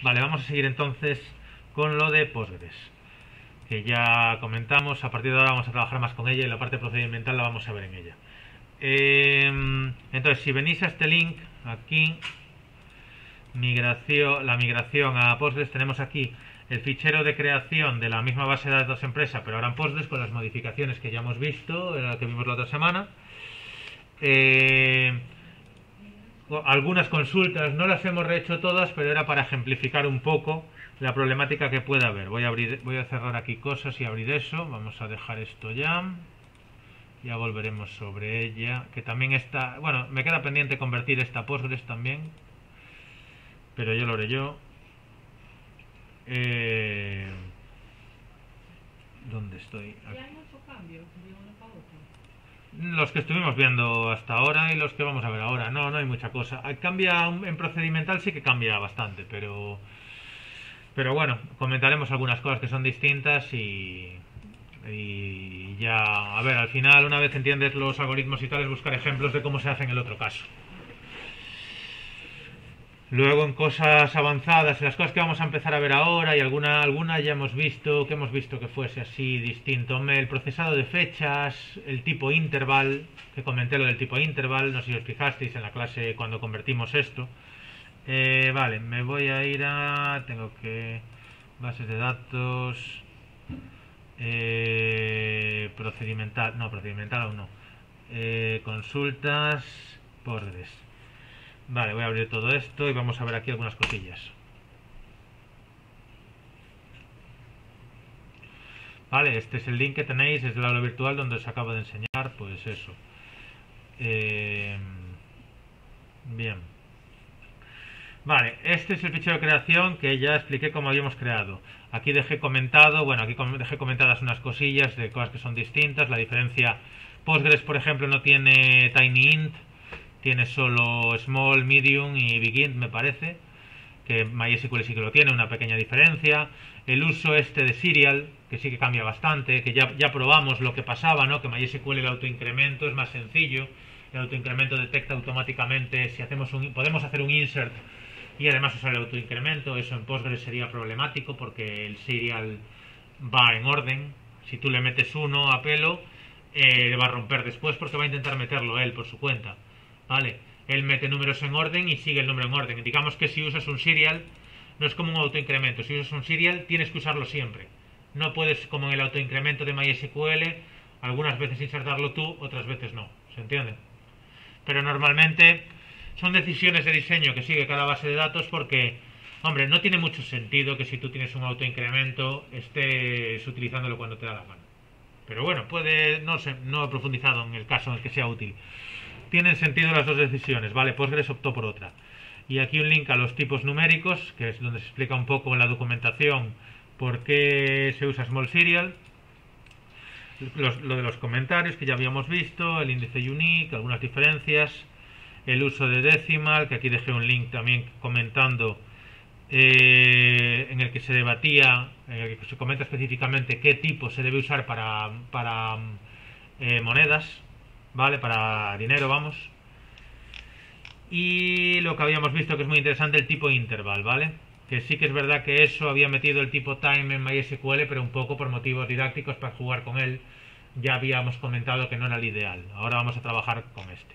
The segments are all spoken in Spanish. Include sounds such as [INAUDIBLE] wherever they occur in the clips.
Vale, vamos a seguir entonces con lo de Postgres, que ya comentamos. A partir de ahora vamos a trabajar más con ella y la parte procedimental la vamos a ver en ella. Eh, entonces, si venís a este link, aquí, migración, la migración a Postgres, tenemos aquí el fichero de creación de la misma base de datos empresa, pero ahora en Postgres con las modificaciones que ya hemos visto, la que vimos la otra semana. Eh, algunas consultas, no las hemos rehecho todas, pero era para ejemplificar un poco la problemática que pueda haber. Voy a, abrir, voy a cerrar aquí cosas y abrir eso. Vamos a dejar esto ya. Ya volveremos sobre ella. Que también está... Bueno, me queda pendiente convertir esta Postgres también. Pero yo lo haré yo. Eh, ¿Dónde estoy? Aquí. Los que estuvimos viendo hasta ahora y los que vamos a ver ahora. No, no hay mucha cosa. Cambia en procedimental, sí que cambia bastante, pero. Pero bueno, comentaremos algunas cosas que son distintas y. Y ya. A ver, al final, una vez entiendes los algoritmos y tal, es buscar ejemplos de cómo se hace en el otro caso. Luego en cosas avanzadas, las cosas que vamos a empezar a ver ahora, y alguna, alguna ya hemos visto, que hemos visto que fuese así distinto. El procesado de fechas, el tipo interval, que comenté lo del tipo interval, no sé si os fijasteis en la clase cuando convertimos esto. Eh, vale, me voy a ir a... tengo que... bases de datos... Eh, procedimental, no, procedimental aún no. Eh, consultas, Postgres. Vale, voy a abrir todo esto y vamos a ver aquí algunas cosillas. Vale, este es el link que tenéis, es el aula virtual donde os acabo de enseñar, pues eso. Eh, bien. Vale, este es el fichero de creación que ya expliqué cómo habíamos creado. Aquí dejé comentado, bueno, aquí dejé comentadas unas cosillas de cosas que son distintas. La diferencia, Postgres, por ejemplo, no tiene TinyInt, tiene solo Small, Medium y Begin, me parece. Que MySQL sí que lo tiene, una pequeña diferencia. El uso este de Serial, que sí que cambia bastante, que ya, ya probamos lo que pasaba, ¿no? Que MySQL el autoincremento es más sencillo. El autoincremento detecta automáticamente si hacemos un, podemos hacer un insert y además usar el autoincremento. Eso en Postgres sería problemático porque el serial va en orden. Si tú le metes uno a pelo, eh, le va a romper después porque va a intentar meterlo él por su cuenta. ¿Vale? Él mete números en orden y sigue el número en orden. Digamos que si usas un serial, no es como un autoincremento. Si usas un serial, tienes que usarlo siempre. No puedes, como en el autoincremento de MySQL, algunas veces insertarlo tú, otras veces no. ¿Se entiende? Pero normalmente son decisiones de diseño que sigue cada base de datos porque, hombre, no tiene mucho sentido que si tú tienes un autoincremento estés utilizándolo cuando te da la gana. Pero bueno, puede, no sé, no he profundizado en el caso en el que sea útil tienen sentido las dos decisiones, ¿vale? Postgres optó por otra. Y aquí un link a los tipos numéricos, que es donde se explica un poco en la documentación por qué se usa Small Serial. lo de los comentarios que ya habíamos visto, el índice unique, algunas diferencias, el uso de decimal, que aquí dejé un link también comentando eh, en el que se debatía, en el que se comenta específicamente qué tipo se debe usar para, para eh, monedas, ¿vale? Para dinero, vamos. Y lo que habíamos visto que es muy interesante, el tipo interval, ¿vale? Que sí que es verdad que eso había metido el tipo time en MySQL, pero un poco por motivos didácticos para jugar con él. Ya habíamos comentado que no era el ideal. Ahora vamos a trabajar con este.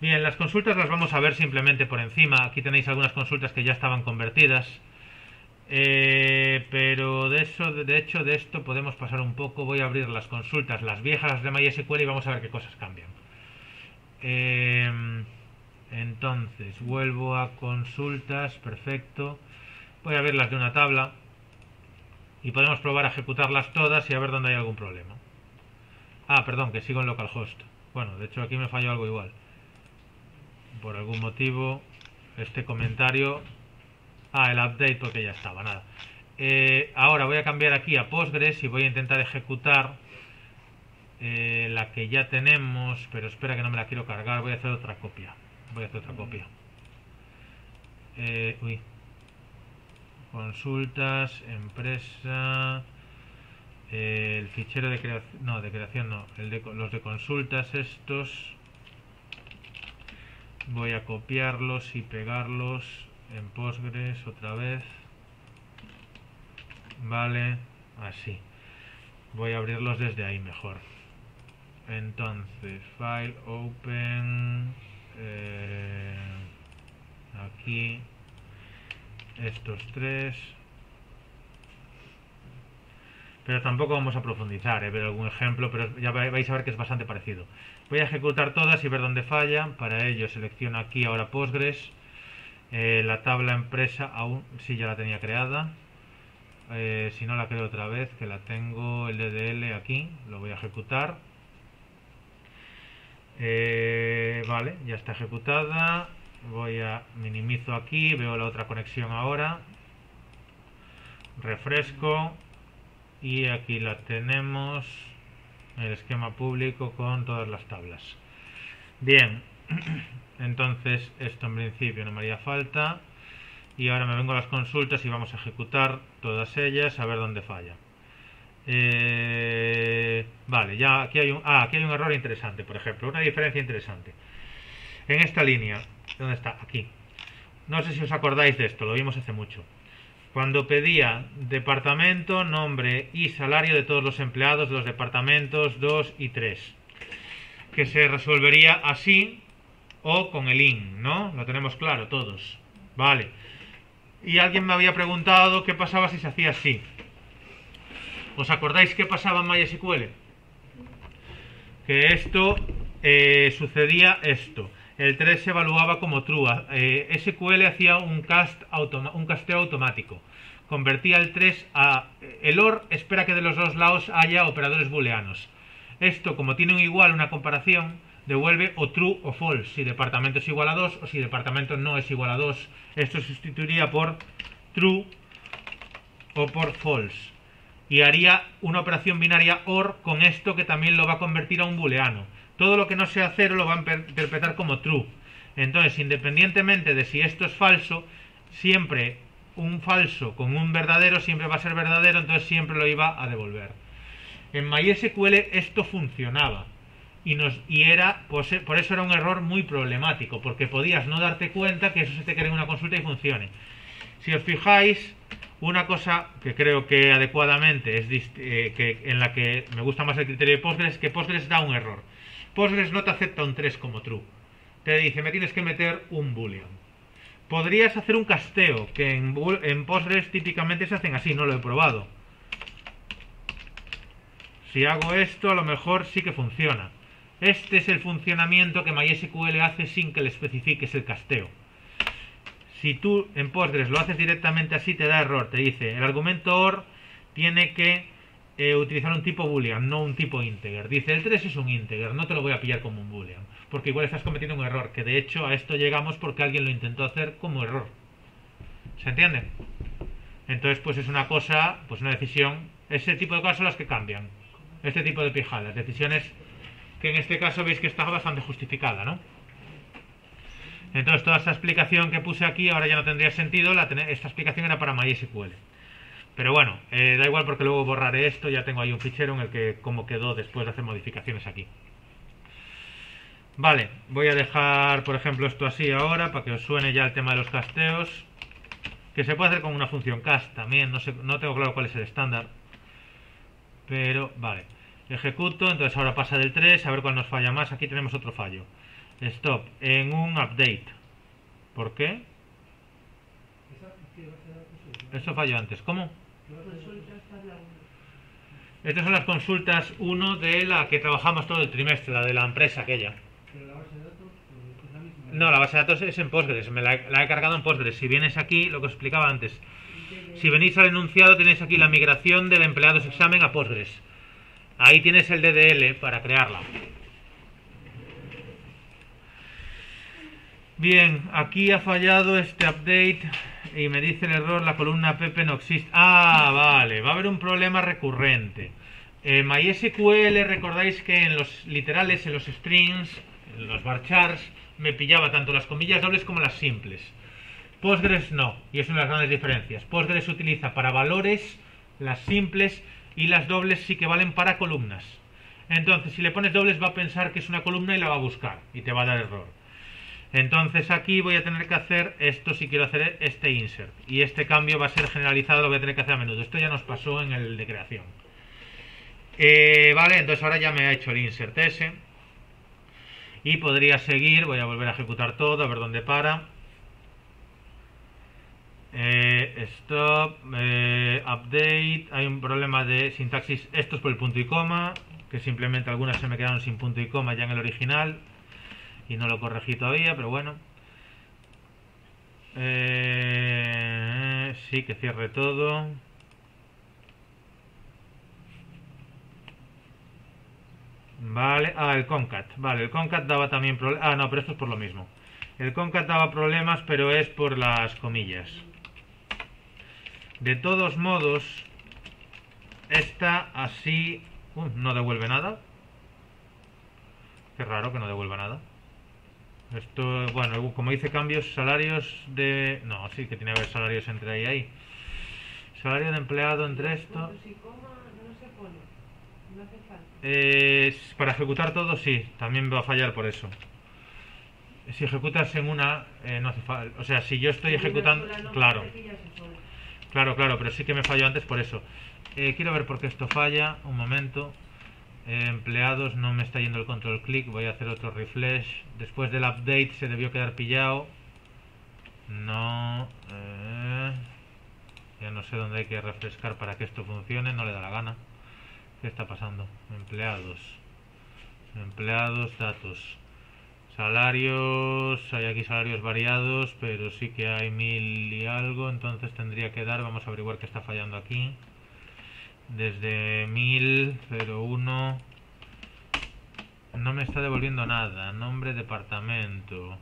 Bien, las consultas las vamos a ver simplemente por encima. Aquí tenéis algunas consultas que ya estaban convertidas. Eh, pero de eso, de hecho, de esto podemos pasar un poco. Voy a abrir las consultas, las viejas de MySQL y vamos a ver qué cosas cambian. Eh, entonces, vuelvo a consultas, perfecto. Voy a las de una tabla y podemos probar a ejecutarlas todas y a ver dónde hay algún problema. Ah, perdón, que sigo en localhost. Bueno, de hecho aquí me falló algo igual. Por algún motivo, este comentario Ah, el update porque ya estaba, nada. Eh, ahora voy a cambiar aquí a Postgres y voy a intentar ejecutar eh, la que ya tenemos, pero espera que no me la quiero cargar, voy a hacer otra copia. Voy a hacer otra copia. Eh, uy. Consultas, empresa, el fichero de creación, no, de creación no, los de consultas estos. Voy a copiarlos y pegarlos en Postgres otra vez. Vale, así. Voy a abrirlos desde ahí mejor. Entonces, file, open, eh, aquí, estos tres. Pero tampoco vamos a profundizar, eh, ver algún ejemplo, pero ya vais a ver que es bastante parecido. Voy a ejecutar todas y ver dónde falla. Para ello selecciono aquí ahora Postgres. Eh, la tabla empresa aún sí ya la tenía creada. Eh, si no la creo otra vez, que la tengo el DDL aquí, lo voy a ejecutar. Eh, vale, ya está ejecutada. Voy a minimizo aquí, veo la otra conexión ahora. Refresco y aquí la tenemos el esquema público con todas las tablas. Bien, [CLEARS THROAT] entonces esto en principio no me haría falta y ahora me vengo a las consultas y vamos a ejecutar todas ellas a ver dónde falla. Eh, vale, ya aquí hay un ah, aquí hay un error interesante, por ejemplo, una diferencia interesante. En esta línea, ¿dónde está? Aquí. No sé si os acordáis de esto, lo vimos hace mucho. Cuando pedía departamento, nombre y salario de todos los empleados de los departamentos 2 y 3. Que se resolvería así o con el IN, ¿no? Lo tenemos claro todos. Vale. Y alguien me había preguntado qué pasaba si se hacía así. ¿Os acordáis qué pasaba en MySQL? Que esto eh, sucedía esto. El 3 se evaluaba como true. Eh, SQL hacía un, cast un casteo automático. Convertía el 3 a... El OR espera que de los dos lados haya operadores booleanos. Esto, como tiene un igual, una comparación, devuelve o true o false, si departamento es igual a 2 o si departamento no es igual a 2. Esto sustituiría por true o por false. Y haría una operación binaria OR con esto que también lo va a convertir a un booleano. Todo lo que no sea 0 lo va a interpretar como true. Entonces, independientemente de si esto es falso, siempre un falso con un verdadero siempre va a ser verdadero, entonces siempre lo iba a devolver. En MySQL esto funcionaba y, nos, y era, por eso era un error muy problemático, porque podías no darte cuenta que eso se te crea en una consulta y funcione. Si os fijáis, una cosa que creo que adecuadamente es eh, que en la que me gusta más el criterio de Postgres es que Postgres da un error. Postgres no te acepta un 3 como true. Te dice, me tienes que meter un boolean. Podrías hacer un casteo, que en, en Postgres típicamente se hacen así, no lo he probado. Si hago esto, a lo mejor sí que funciona. Este es el funcionamiento que MySQL hace sin que le especifiques el casteo. Si tú en Postgres lo haces directamente así, te da error. Te dice, el argumento OR tiene que eh, utilizar un tipo boolean, no un tipo integer. Dice, el 3 es un integer, no te lo voy a pillar como un boolean. Porque igual estás cometiendo un error, que de hecho a esto llegamos porque alguien lo intentó hacer como error. ¿Se entiende? Entonces, pues es una cosa, pues una decisión. Ese tipo de cosas son las que cambian. Este tipo de pijadas, decisiones que en este caso veis que está bastante justificada, ¿no? Entonces toda esta explicación que puse aquí ahora ya no tendría sentido, esta explicación era para MySQL. Pero bueno, eh, da igual porque luego borraré esto, ya tengo ahí un fichero en el que cómo quedó después de hacer modificaciones aquí. Vale, voy a dejar por ejemplo esto así ahora para que os suene ya el tema de los casteos. Que se puede hacer con una función cast también, no, sé, no tengo claro cuál es el estándar. Pero, vale. Ejecuto, entonces ahora pasa del 3, a ver cuál nos falla más. Aquí tenemos otro fallo. Stop, en un update. ¿Por qué? Eso falló antes. ¿Cómo? Estas son las consultas 1 de la que trabajamos todo el trimestre, la de la empresa aquella. No, la base de datos es en Postgres, me la, he cargado en Postgres. Si vienes aquí, lo que os explicaba antes, si venís al enunciado tenéis aquí la migración del empleados examen a Postgres. Ahí tienes el DDL para crearla. Bien, aquí ha fallado este update y me dice el error, la columna PP no existe. Ah, vale, va a haber un problema recurrente. En MySQL, recordáis que en los literales, en los strings, en los varchars, me pillaba tanto las comillas dobles como las simples. Postgres no, y es una de las grandes diferencias. Postgres utiliza para valores las simples y las dobles sí que valen para columnas. Entonces, si le pones dobles va a pensar que es una columna y la va a buscar y te va a dar error. Entonces aquí voy a tener que hacer esto si quiero hacer este insert. Y este cambio va a ser generalizado, lo voy a tener que hacer a menudo. Esto ya nos pasó en el de creación. Eh, vale, entonces ahora ya me ha hecho el insert ese. Y podría seguir, voy a volver a ejecutar todo, a ver dónde para. Eh, stop, eh, update, hay un problema de sintaxis, esto es por el punto y coma, que simplemente algunas se me quedaron sin punto y coma ya en el original y no lo corregí todavía, pero bueno. Eh, sí, que cierre todo. Vale, ah, el concat. Vale, el concat daba también problemas. Ah, no, pero esto es por lo mismo. El concat daba problemas, pero es por las comillas. De todos modos, esta así uh, no devuelve nada. Qué raro que no devuelva nada. Esto, bueno, como dice cambios, salarios de... No, sí que tiene que haber salarios entre ahí y ahí. Salario de empleado entre esto... para ejecutar todo, sí, también va a fallar por eso. Si ejecutas en una, eh, no hace falta. O sea, si yo estoy ejecutando. Claro. Claro, claro, pero sí que me falló antes por eso. Eh, quiero ver por qué esto falla. Un momento. Eh, empleados, no me está yendo el control click. Voy a hacer otro refresh. Después del update se debió quedar pillado. No. ya no sé dónde hay que refrescar para que esto funcione. No le da la gana. ¿Qué está pasando? Empleados. Empleados, datos. Salarios, hay aquí salarios variados, pero sí que hay mil y algo, entonces tendría que dar, vamos a averiguar qué está fallando aquí. Desde 1001 no me está devolviendo nada. Nombre, departamento.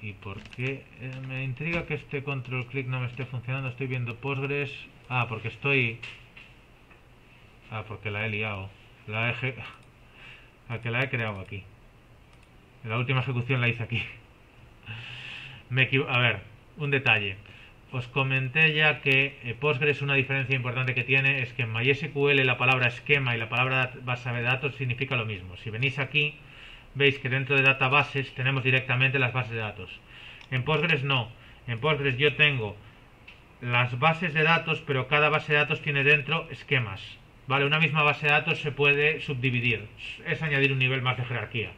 ¿Y por qué? Eh, me intriga que este control click no me esté funcionando. Estoy viendo Postgres. Ah, porque estoy Ah, porque la he liado. La he... [LAUGHS] A que la he creado aquí. La última ejecución la hice aquí. Me A ver, un detalle. Os comenté ya que eh, Postgres una diferencia importante que tiene es que en MySQL la palabra esquema y la palabra base de datos significa lo mismo. Si venís aquí, veis que dentro de databases tenemos directamente las bases de datos. En Postgres no. En Postgres yo tengo las bases de datos, pero cada base de datos tiene dentro esquemas. Vale, una misma base de datos se puede subdividir, es añadir un nivel más de jerarquía.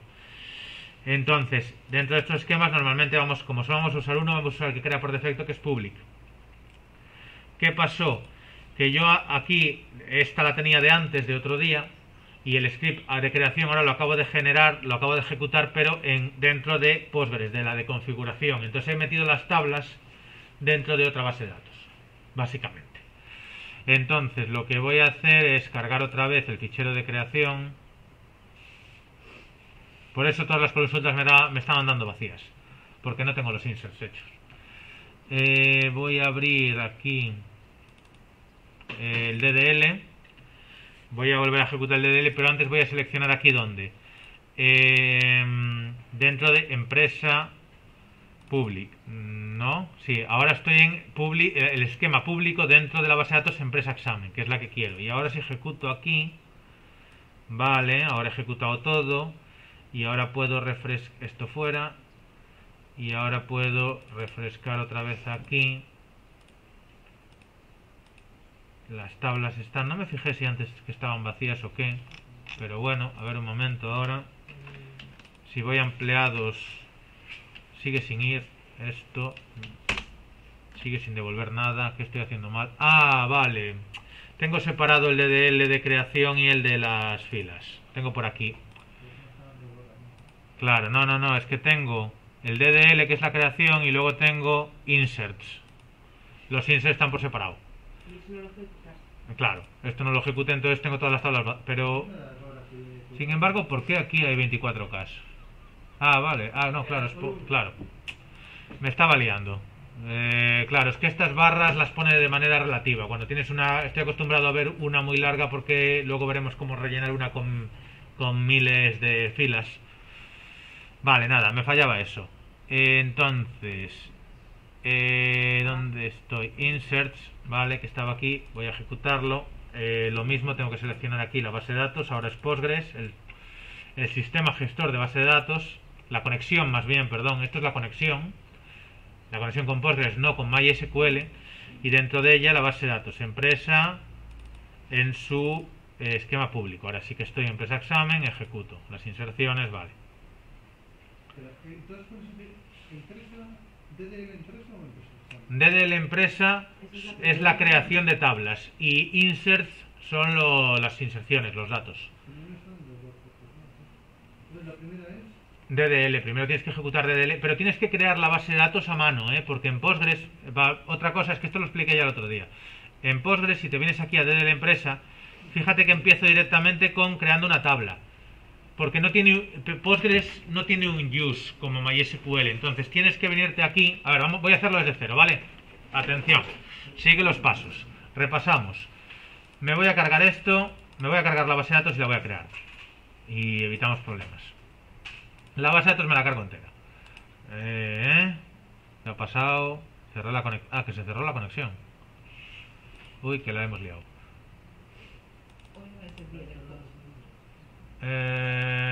Entonces, dentro de estos esquemas normalmente vamos, como solo vamos a usar uno, vamos a usar el que crea por defecto, que es public. ¿Qué pasó? Que yo aquí, esta la tenía de antes, de otro día, y el script de creación ahora lo acabo de generar, lo acabo de ejecutar, pero en, dentro de Postgres, de la de configuración. Entonces he metido las tablas dentro de otra base de datos, básicamente. Entonces lo que voy a hacer es cargar otra vez el fichero de creación. Por eso todas las consultas me, me estaban dando vacías. Porque no tengo los inserts hechos. Eh, voy a abrir aquí el DDL. Voy a volver a ejecutar el DDL, pero antes voy a seleccionar aquí donde. Eh, dentro de empresa public. No, sí, ahora estoy en public, eh, el esquema público dentro de la base de datos empresa examen, que es la que quiero. Y ahora si ejecuto aquí, vale, ahora he ejecutado todo. Y ahora puedo refrescar esto fuera. Y ahora puedo refrescar otra vez aquí. Las tablas están, no me fijé si antes que estaban vacías o qué. Pero bueno, a ver un momento ahora. Si voy a empleados sigue sin ir esto sigue sin devolver nada ¿qué estoy haciendo mal? ah vale tengo separado el DDL de creación y el de las filas tengo por aquí claro, no, no, no, es que tengo el DDL que es la creación y luego tengo inserts los inserts están por separado claro, esto no lo ejecuté entonces tengo todas las tablas pero sin embargo, ¿por qué aquí hay 24K? Ah, vale. Ah, no, claro, claro. Me estaba liando. Eh, claro, es que estas barras las pone de manera relativa. Cuando tienes una... Estoy acostumbrado a ver una muy larga porque luego veremos cómo rellenar una con, con miles de filas. Vale, nada, me fallaba eso. entonces, eh, ¿dónde estoy? Inserts, vale, que estaba aquí. Voy a ejecutarlo. Eh, lo mismo, tengo que seleccionar aquí la base de datos. Ahora es Postgres, el, el sistema gestor de base de datos la conexión más bien, perdón, esto es la conexión, la conexión con Postgres, no con MySQL, y dentro de ella la base de datos, empresa en su eh, esquema público. Ahora sí que estoy en empresa examen, ejecuto las inserciones, vale. Entonces, ¿empresa, DDL empresa o empresa? DDL empresa es la creación de tablas y inserts son lo- las inserciones, los datos. Entonces, la primera es. DDL, primero tienes que ejecutar DDL, pero tienes que crear la base de datos a mano, ¿eh? porque en Postgres, va- otra cosa es que esto lo expliqué ya el otro día. En Postgres, si te vienes aquí a DDL empresa, fíjate que empiezo directamente con creando una tabla. Porque no tiene Postgres no tiene un use como MySQL, entonces tienes que venirte aquí. A ver, voy a hacerlo desde cero, ¿vale? Atención, sigue los pasos. Repasamos. Me voy a cargar esto, me voy a cargar la base de datos y la voy a crear. Y evitamos problemas. La base de datos me la cargo entera. Eh, ¿Qué ha pasado? Cerré la conexión. Ah, que se cerró la conexión. Uy, que la hemos liado. Hoy no es el día del todo. Eh,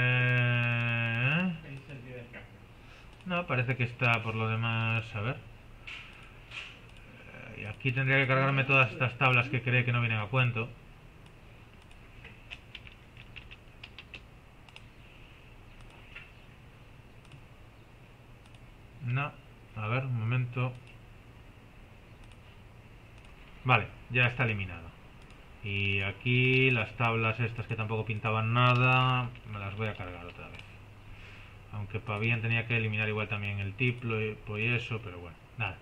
no, parece que está por lo demás. A ver. Eh, Y aquí tendría que cargarme todas estas tablas que cree que no vienen a cuento. No, a ver, un momento. Vale, ya está eliminado. Y aquí las tablas estas que tampoco pintaban nada, me las voy a cargar otra vez. Aunque para bien tenía que eliminar igual también el tipo y y eso, pero bueno, nada.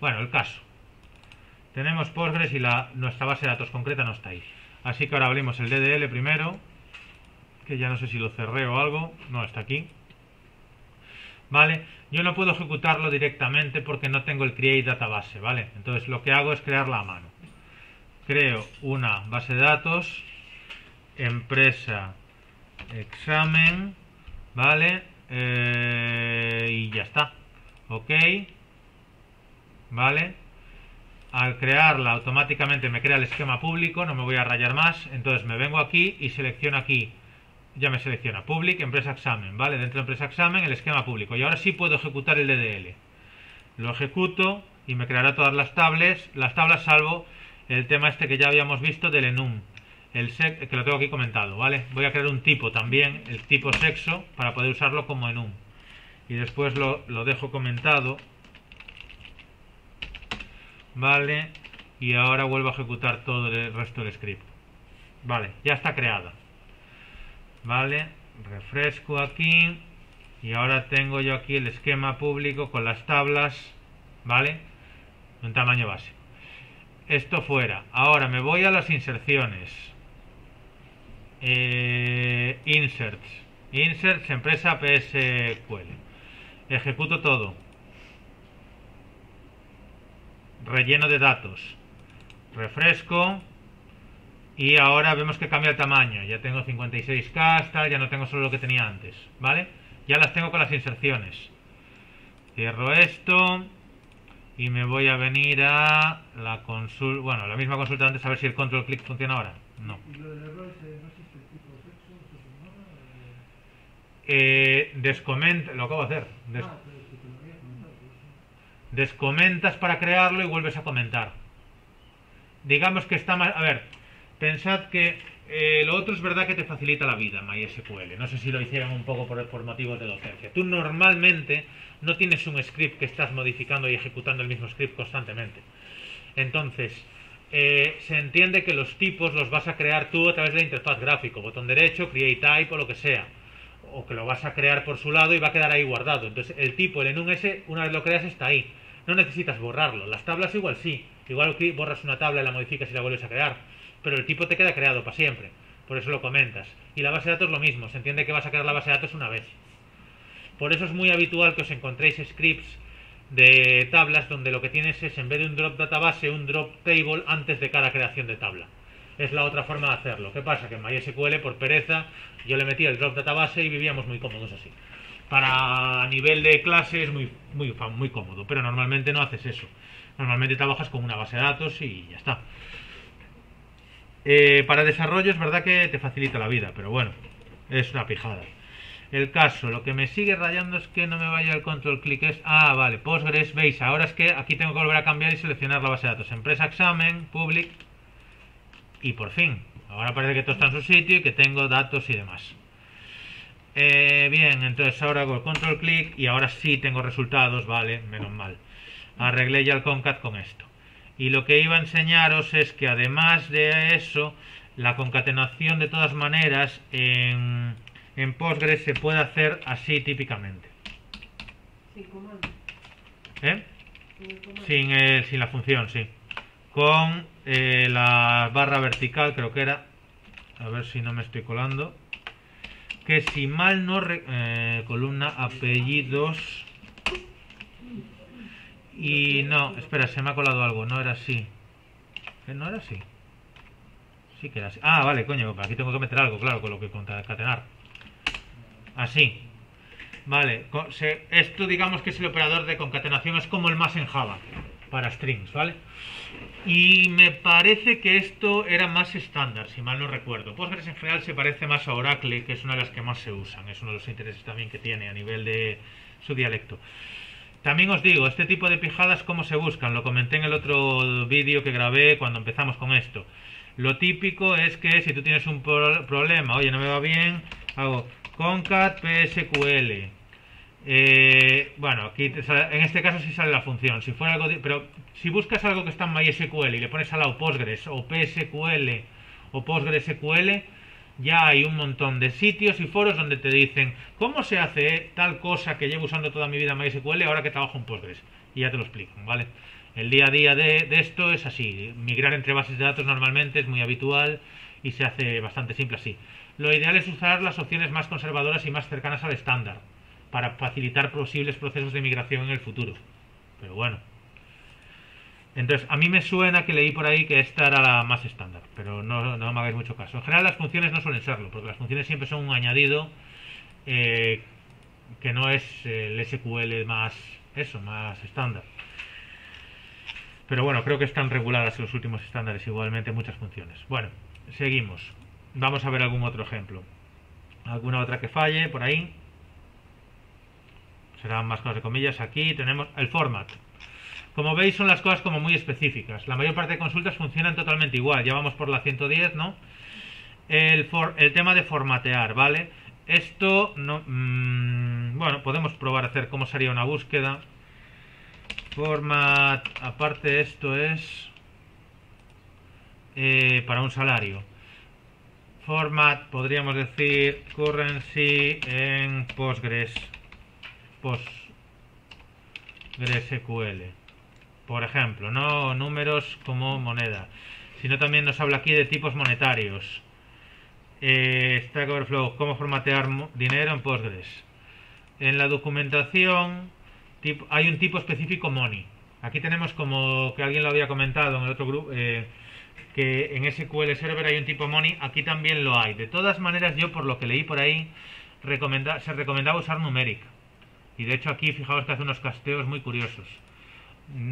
Bueno, el caso. Tenemos Postgres y la, nuestra base de datos concreta no está ahí. Así que ahora abrimos el DDL primero, que ya no sé si lo cerré o algo. No, está aquí. ¿vale? Yo no puedo ejecutarlo directamente porque no tengo el create database, ¿vale? Entonces lo que hago es crearla a mano. Creo una base de datos, empresa, examen, ¿vale? Eh, y ya está, ¿ok? ¿Vale? Al crearla automáticamente me crea el esquema público, no me voy a rayar más, entonces me vengo aquí y selecciono aquí ya me selecciona Public, Empresa Examen, ¿vale? Dentro de Empresa Examen, el esquema público. Y ahora sí puedo ejecutar el DDL. Lo ejecuto y me creará todas las tablas, las tablas salvo el tema este que ya habíamos visto del enum. El que lo tengo aquí comentado, ¿vale? Voy a crear un tipo también, el tipo sexo, para poder usarlo como enum. Y después lo, lo dejo comentado. Vale. Y ahora vuelvo a ejecutar todo el resto del script. Vale, ya está creada. Vale, refresco aquí. Y ahora tengo yo aquí el esquema público con las tablas, ¿vale? Un tamaño básico. Esto fuera. Ahora me voy a las inserciones. Eh, inserts. Inserts, empresa PSQL. Ejecuto todo. Relleno de datos. Refresco. Y ahora vemos que cambia el tamaño. Ya tengo 56K, tal, ya no tengo solo lo que tenía antes. ¿Vale? Ya las tengo con las inserciones. Cierro esto. Y me voy a venir a la consulta. Bueno, la misma consulta antes a ver si el control click funciona ahora. No. Y lo del error ese, no existe el tipo sexo, esto es un mono, Eh, descomenta. Lo acabo de hacer. Des- Ah, descomentas para crearlo y vuelves a comentar. Digamos que está más... A ver, pensad que eh, lo otro es verdad que te facilita la vida, MySQL. No sé si lo hicieron un poco por, por motivos de docencia. Tú normalmente no tienes un script que estás modificando y ejecutando el mismo script constantemente. Entonces, eh, se entiende que los tipos los vas a crear tú a través de la interfaz gráfico, botón derecho, create type o lo que sea. O que lo vas a crear por su lado y va a quedar ahí guardado. Entonces, el tipo, el enum ese, una vez lo creas, está ahí. No necesitas borrarlo. Las tablas igual sí. Igual borras una tabla y la modificas y la vuelves a crear. Pero el tipo te queda creado para siempre. Por eso lo comentas. Y la base de datos lo mismo. Se entiende que vas a crear la base de datos una vez. Por eso es muy habitual que os encontréis scripts de tablas donde lo que tienes es en vez de un drop database un drop table antes de cada creación de tabla. Es la otra forma de hacerlo. ¿Qué pasa? Que en MySQL por pereza yo le metí el drop database y vivíamos muy cómodos así. Para nivel de clase es muy, muy, muy cómodo, pero normalmente no haces eso. Normalmente trabajas con una base de datos y ya está. Eh, para desarrollo es verdad que te facilita la vida, pero bueno, es una pijada. El caso, lo que me sigue rayando es que no me vaya el control click es... Ah, vale, Postgres, veis, ahora es que aquí tengo que volver a cambiar y seleccionar la base de datos. Empresa examen, public, y por fin, ahora parece que todo está en su sitio y que tengo datos y demás. Eh, bien, entonces ahora hago el control click y ahora sí tengo resultados, vale, menos mal. Arreglé ya el concat con esto. Y lo que iba a enseñaros es que además de eso, la concatenación de todas maneras en, en Postgres se puede hacer así típicamente. Sin comando. ¿Eh? Sin el comando. Sin, el- sin la función, sí. Con eh, la barra vertical, creo que era. A ver si no me estoy colando. Que si mal no... re- eh, columna apellidos. Y no, espera, se me ha colado algo. No era así. ¿Eh, ¿No era así? Sí que era así. Ah, vale, coño, aquí tengo que meter algo, claro, con lo que concatenar. Así. Vale, esto digamos que es el operador de concatenación, es como el más en Java para strings, ¿vale? Y me parece que esto era más estándar, si mal no recuerdo. Postgres en general se parece más a Oracle, que es una de las que más se usan, es uno de los intereses también que tiene a nivel de su dialecto. También os digo, este tipo de pijadas, ¿cómo se buscan? Lo comenté en el otro vídeo que grabé cuando empezamos con esto. Lo típico es que si tú tienes un pro- problema, oye, no me va bien, hago concat psql. Eh, bueno, aquí sale- en este caso sí sale la función. Si fuera algo, pero si buscas algo que está en MySQL y le pones al lado Postgres o PSQL o PostgreSQL, ya hay un montón de sitios y foros donde te dicen cómo se hace tal cosa que llevo usando toda mi vida MySQL ahora que trabajo en Postgres. Y ya te lo explican, ¿vale? El día a día de esto es así. Migrar entre bases de datos normalmente es muy habitual y se hace bastante simple así. Lo ideal es usar las opciones más conservadoras y más cercanas al estándar para facilitar posibles procesos de migración en el futuro. Pero bueno. Entonces, a mí me suena que leí por ahí que esta era la más estándar, pero no, no me hagáis mucho caso. En general las funciones no suelen serlo, porque las funciones siempre son un añadido eh, que no es el SQL más eso, más estándar. Pero bueno, creo que están reguladas los últimos estándares igualmente muchas funciones. Bueno, seguimos. Vamos a ver algún otro ejemplo. ¿Alguna otra que falle por ahí? Serán más cosas de comillas. Aquí tenemos el format. Como veis son las cosas como muy específicas. La mayor parte de consultas funcionan totalmente igual. Ya vamos por la 110, ¿no? El, tema de formatear, ¿vale? Esto, no, mm, bueno, podemos probar a hacer cómo sería una búsqueda. Format, aparte esto es eh, para un salario. Format, podríamos decir currency en Postgres. PostgreSQL. Por ejemplo, no números como moneda, sino también nos habla aquí de tipos monetarios. Eh, Stack Overflow, cómo formatear dinero en Postgres. En la documentación tip- hay un tipo específico money. Aquí tenemos como que alguien lo había comentado en el otro grupo, eh, que en SQL Server hay un tipo money, aquí también lo hay. De todas maneras, yo por lo que leí por ahí, se recomendaba usar numeric. Y de hecho aquí fijaos que hace unos casteos muy curiosos.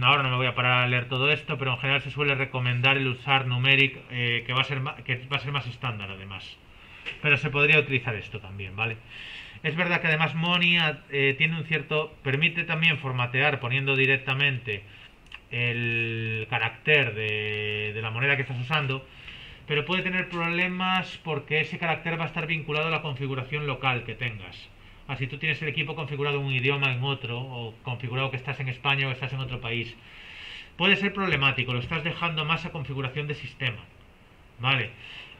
Ahora no me voy a parar a leer todo esto, pero en general se suele recomendar el usar numeric, eh, que, va a ser que va a ser más estándar además. Pero se podría utilizar esto también, ¿vale? Es verdad que además Money eh, tiene un cierto... permite también formatear poniendo directamente el carácter de la moneda que estás usando, pero puede tener problemas porque ese carácter va a estar vinculado a la configuración local que tengas. Así tú tienes el equipo configurado en un idioma en otro, o configurado que estás en España o estás en otro país. Puede ser problemático, lo estás dejando más a configuración de sistema. ¿Vale?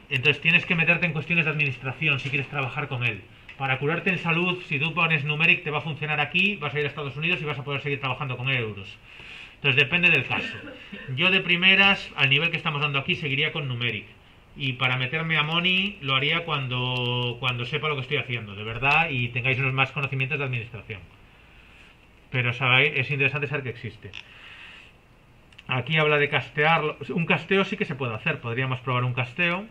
Entonces tienes que meterte en cuestiones de administración si quieres trabajar con él. Para curarte en salud, si tú pones numeric, te va a funcionar aquí, vas a ir a Estados Unidos y vas a poder seguir trabajando con euros. Entonces depende del caso. Yo de primeras, al nivel que estamos dando aquí, seguiría con numeric. Y para meterme a Money lo haría cuando, cuando sepa lo que estoy haciendo, de verdad, y tengáis unos más conocimientos de administración. Pero sabéis, es interesante saber que existe. Aquí habla de castear. Un casteo sí que se puede hacer. Podríamos probar un casteo.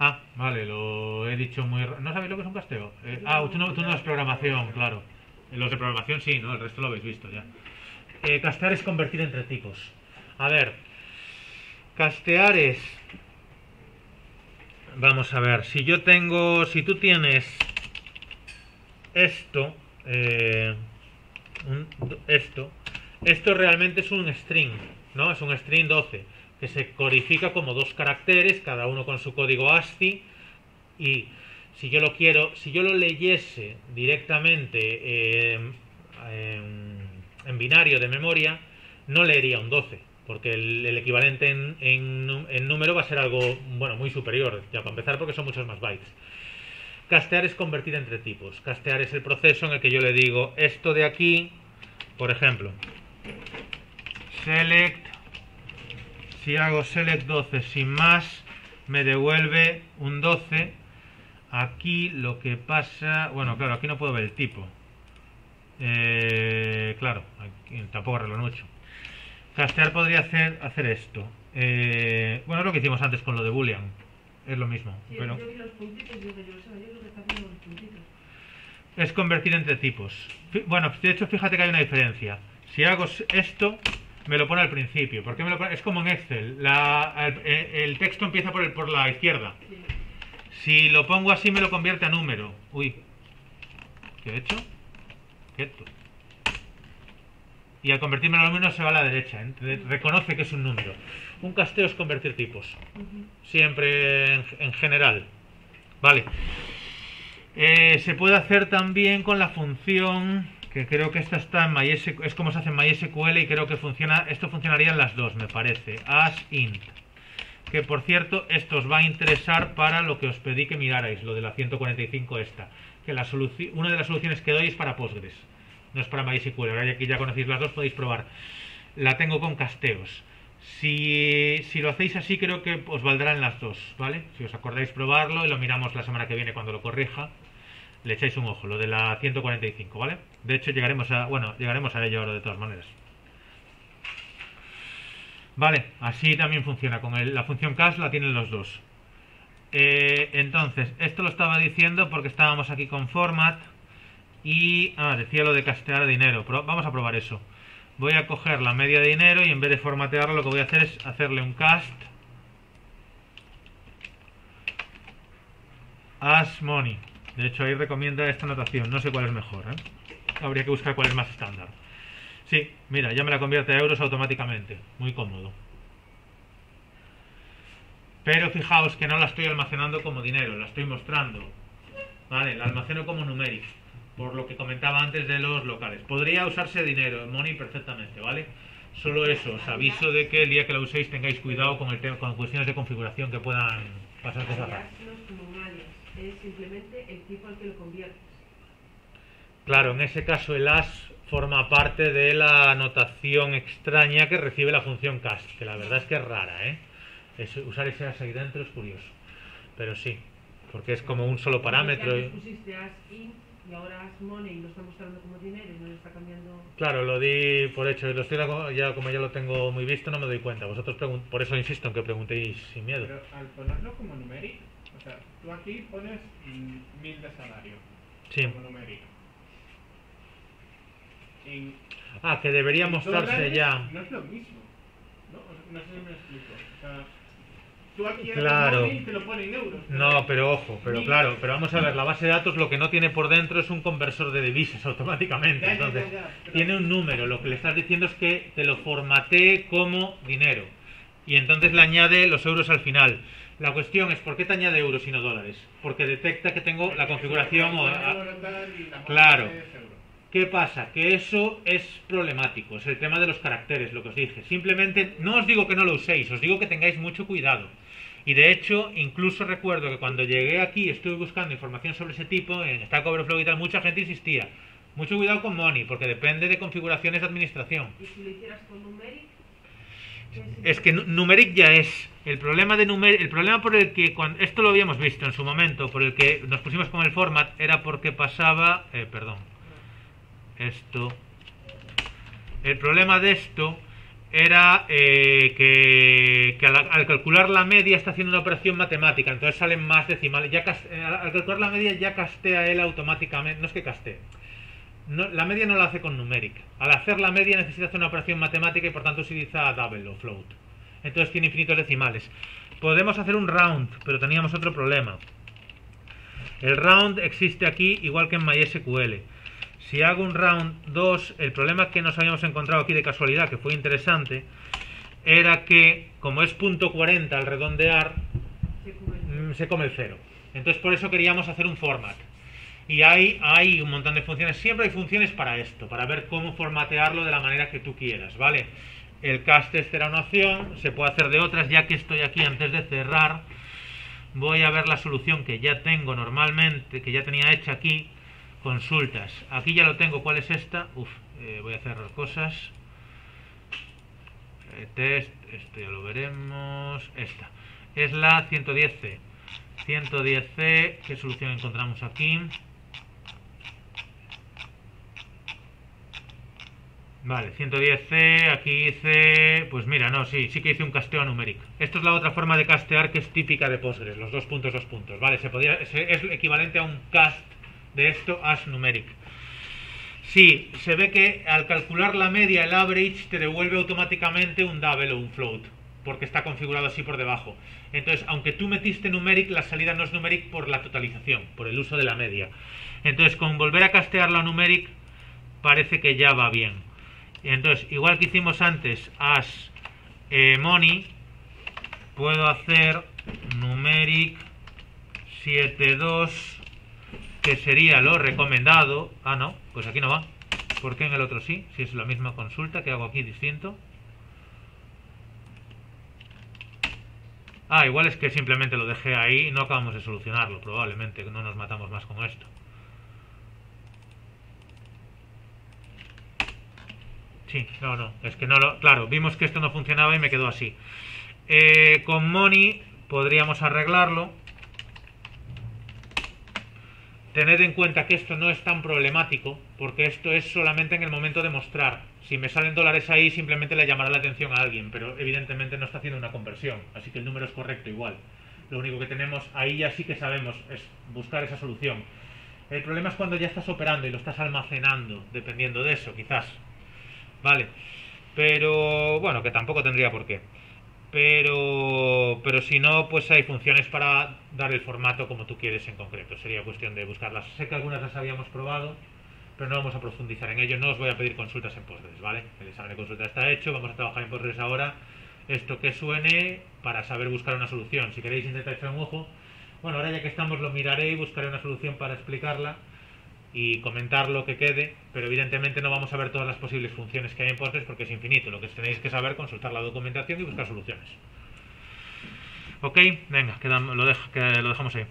Ah, vale, lo he dicho muy... ¿No sabéis lo que es un casteo? Eh, ah, tú no, tú no es programación, claro. Los de programación sí, ¿no? El resto lo habéis visto ya. Eh, castear es convertir entre tipos. A ver, castear es... vamos a ver, si yo tengo, si tú tienes esto, eh, un- esto, esto realmente es un string, ¿no? Es un string 12, que se codifica como dos caracteres, cada uno con su código ASCII, y si yo lo quiero, si yo lo leyese directamente eh, en, en binario de memoria, no leería un 12, porque el, equivalente en número va a ser algo, bueno, muy superior, ya para empezar, porque son muchos más bytes. Castear es convertir entre tipos. Castear es el proceso en el que yo le digo esto de aquí, por ejemplo, select, si hago select 12 sin más, me devuelve un 12. Aquí lo que pasa, bueno, claro, aquí no puedo ver el tipo. Eh, claro, aquí tampoco arreglo mucho. Castear podría hacer, hacer esto. Eh, bueno, es lo que hicimos antes con lo de Boolean. Es lo mismo. Sí, pero... yo vi los puntitos y digo, yo sé, yo lo que está haciendo los puntitos. es convertir entre tipos. Bueno, de hecho, fíjate que hay una diferencia. Si hago esto, me lo pone al principio. ¿Por qué me lo pone? Es como en Excel. La- el, el texto empieza por, el, por la izquierda. Si lo pongo así, me lo convierte a número. Uy. ¿Qué he hecho? Quieto. Y al convertirme a número se va a la derecha. ¿eh? Re- Reconoce que es un número. Un casteo es convertir tipos. Siempre en, en general. Vale. Eh, se puede hacer también con la función que creo que esta está en MySQL, es como se hace en MySQL y creo que funciona, esto funcionaría en las dos, me parece. As_int. Que por cierto, esto os va a interesar para lo que os pedí que mirarais, lo de la 145 esta. Que la una de las soluciones que doy es para Postgres, no es para MySQL. Ahora ya que ya conocéis las dos podéis probar. La tengo con casteos. Si, si lo hacéis así, creo que os valdrán las dos, ¿vale? Si os acordáis probarlo y lo miramos la semana que viene cuando lo corrija, le echáis un ojo, lo de la 145, ¿vale? De hecho, llegaremos a, bueno, llegaremos a ello ahora de todas maneras. Vale, así también funciona. Con la función cast la tienen los dos. Eh, entonces, esto lo estaba diciendo porque estábamos aquí con format y ah, decía lo de castear dinero. Pro- vamos a probar eso. Voy a coger la media de dinero y en vez de formatearlo lo que voy a hacer es hacerle un cast as money. De hecho ahí recomienda esta notación. No sé cuál es mejor. ¿eh? Habría que buscar cuál es más estándar. Sí, mira, ya me la convierte a euros automáticamente. Muy cómodo. Pero fijaos que no la estoy almacenando como dinero, la estoy mostrando. Vale, la almaceno como numéric. Por lo que comentaba antes de los locales. Podría usarse dinero, money perfectamente, ¿vale? Solo eso, os aviso de que el día que la uséis tengáis cuidado con el tema, con cuestiones de configuración que puedan pasar cosas raras. Es simplemente el tipo al que lo conviertes. Claro, en ese caso el as forma parte de la notación extraña que recibe la función cast, que la verdad es que es rara, ¿eh? Es- usar ese as ahí dentro es curioso. Pero sí, porque es como un solo parámetro. Porque y- antes pusiste as in y ahora as money y lo está mostrando como dinero y no le está cambiando. Claro, lo di por hecho, lo estoy dando- ya como ya lo tengo muy visto no me doy cuenta. Vosotros por eso insisto en que preguntéis sin miedo. Pero al ponerlo como numéric, o sea, tú aquí pones mil de salario Sí. como numéric. En Ah, que debería mostrarse dólares ya. No es lo mismo. No, no sé si me explico. O sea, tú aquí Claro. te lo pone en euros. No, pero ojo, pero claro, pero vamos a ver, la base de datos lo que no tiene por dentro es un conversor de divisas [LAUGHS] automáticamente. Ya, Entonces, ya, ya, pero- tiene un número, lo que le estás diciendo es que te lo formatee como dinero. Y entonces le añade los euros al final. La cuestión es, ¿por qué te añade euros y no dólares? Porque detecta que tengo la configuración o... Claro. ¿Qué pasa? Que eso es problemático, es el tema de los caracteres, lo que os dije. Simplemente no os digo que no lo uséis, os digo que tengáis mucho cuidado. Y de hecho, incluso recuerdo que cuando llegué aquí estuve buscando información sobre ese tipo, en Stack Overflow y tal, mucha gente insistía. Mucho cuidado con Money, porque depende de configuraciones de administración. Y si lo hicieras con numeric, ¿qué Es que nu- Numeric ya es. El problema de Numeric, el problema por el que cuando esto lo habíamos visto en su momento, por el que nos pusimos con el format, era porque pasaba, eh, perdón, esto. El problema de esto era eh, que, al, al calcular la media está haciendo una operación matemática, entonces salen más decimales. Ya eh, al al calcular la media ya castea él automáticamente, no es que castee. La media no la hace con numeric. Al hacer la media necesita hacer una operación matemática y por tanto utiliza double o float. entonces tiene infinitos decimales. Podemos hacer un round, pero teníamos otro problema. El round existe aquí igual que en MySQL. Si hago un round 2, el problema que nos habíamos encontrado aquí de casualidad, que fue interesante, era que como es punto .40 al redondear, mm, se come el cero. Entonces por eso queríamos hacer un format. Y hay, hay un montón de funciones. Siempre hay funciones para esto, para ver cómo formatearlo de la manera que tú quieras, ¿vale? El cast test era una opción, se puede hacer de otras, ya que estoy aquí antes de cerrar. Voy a ver la solución que ya tengo normalmente, que ya tenía hecha aquí. Consultas. Aquí ya lo tengo. ¿Cuál es esta? Uf, eh, voy a cerrar cosas. Eh, test, esto ya lo veremos. Esta. Es la 110C. 110C, ¿qué solución encontramos aquí? Vale, 110C, aquí hice... Pues mira, no, sí, sí que hice un casteo a numeric. Esto es la otra forma de castear que es típica de Postgres, los dos puntos, dos puntos. Vale, se podía, es equivalente a un cast de esto as numeric. Sí, se ve que al calcular la media, el average te devuelve automáticamente un double o un float, porque está configurado así por debajo. Entonces, aunque tú metiste numeric, la salida no es numeric por la totalización, por el uso de la media. Entonces, con volver a castearlo a numeric, parece que ya va bien. Entonces, igual que hicimos antes as eh, money, puedo hacer numeric 72 sería lo recomendado. Ah, no, pues aquí no va. ¿Por qué en el otro sí? Si es la misma consulta que hago aquí distinto. Ah, igual es que simplemente lo dejé ahí y no acabamos de solucionarlo, probablemente, no nos matamos más con esto. Sí, no, no, es que no lo... Claro, vimos que esto no funcionaba y me quedó así. Eh, con Money podríamos arreglarlo. Tened en cuenta que esto no es tan problemático, porque esto es solamente en el momento de mostrar. Si me salen dólares ahí, simplemente le llamará la atención a alguien, pero evidentemente no está haciendo una conversión, así que el número es correcto igual. Lo único que tenemos ahí ya sí que sabemos es buscar esa solución. El problema es cuando ya estás operando y lo estás almacenando, dependiendo de eso, quizás. Vale. Pero bueno, que tampoco tendría por qué. Pero, pero si no, pues hay funciones para dar el formato como tú quieres en concreto. Sería cuestión de buscarlas. Sé que algunas las habíamos probado, pero no vamos a profundizar en ello. No os voy a pedir consultas en Postgres, ¿vale? El examen de consulta está hecho. Vamos a trabajar en Postgres ahora. Esto que suene para saber buscar una solución. Si queréis intentar echar un ojo. Bueno, ahora ya que estamos lo miraré y buscaré una solución para explicarla y comentar lo que quede, pero evidentemente no vamos a ver todas las posibles funciones que hay en Postgres porque es infinito. Lo que tenéis que saber consultar la documentación y buscar soluciones. Ok, venga, quedam- lo, lo dejamos ahí.